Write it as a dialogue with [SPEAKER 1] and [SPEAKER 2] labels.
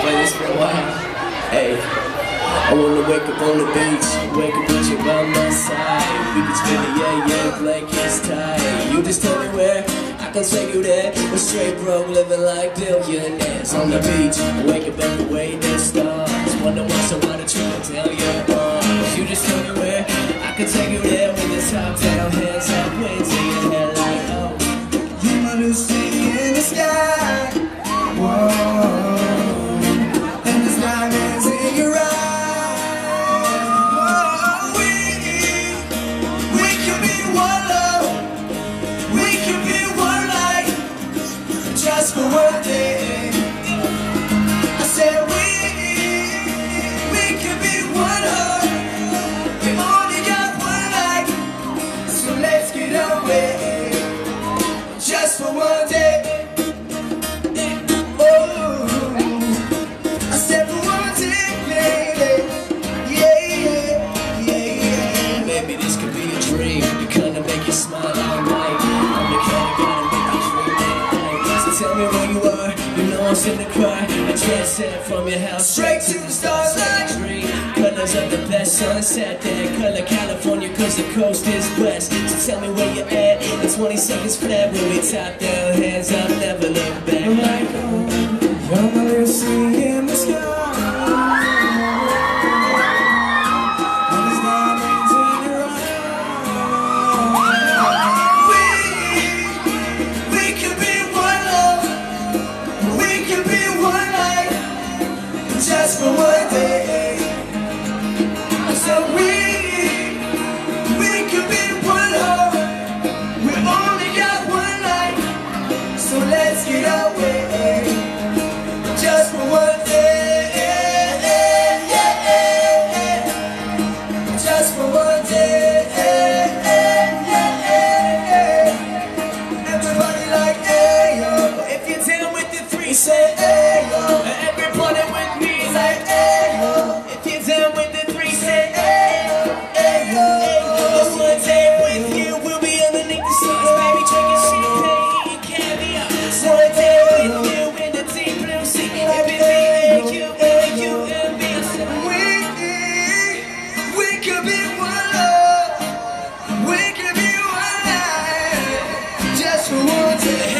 [SPEAKER 1] Play this for a while. Hey. I wanna wake up on the beach, wake up with you by my side. We can spend it, yeah, yeah, like it's tight. You just tell me where can take you there We're straight broke, living like billionaires On the beach, wake up every way the stars Wonder what's so why the tell you on You just tell me where I can take you there With the top down, hands up, way in your head like oh
[SPEAKER 2] You understand in the sky. Whoa.
[SPEAKER 1] Tell me where you are. You know I'm sitting to cry. A transcend from your house
[SPEAKER 2] Straight to the stars like
[SPEAKER 1] dream. Colors of the best sunset. That color California, cause the coast is west. So tell me where you're at. The 20 seconds flat when we top down, hands up, never look back.